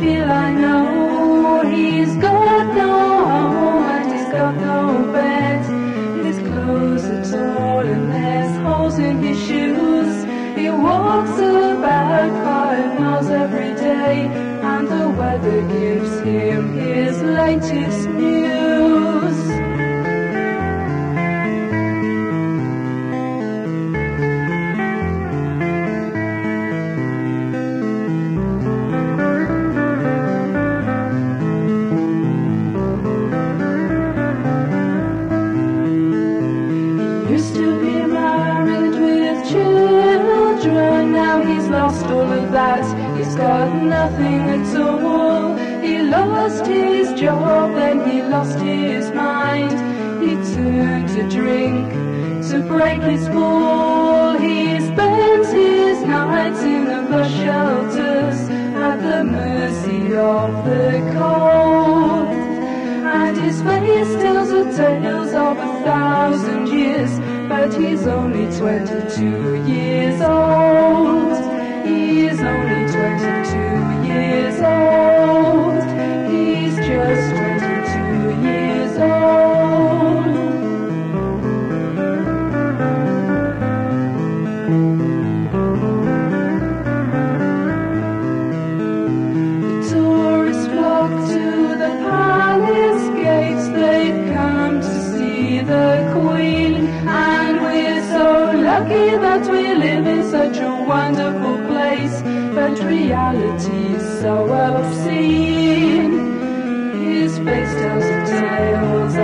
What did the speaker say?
feel I know he's got no heart, he's got no bed. His clothes are torn and there's holes in his shoes. He walks about five miles every day, and the weather gives him his latest news. All of that. He's got nothing at all. He lost his job, then he lost his mind. He turned to drink to break his fall. He spends his nights in the bus shelters at the mercy of the cold. And his face tells the tales of a thousand years, but he's only 22 years old. He's only 22 years old. He's just 22 years old. The tourists flock to the palace gates. They've come to see the Queen, and we're so lucky that we live in such a wonderful place. But reality so obscene. His face tells the tales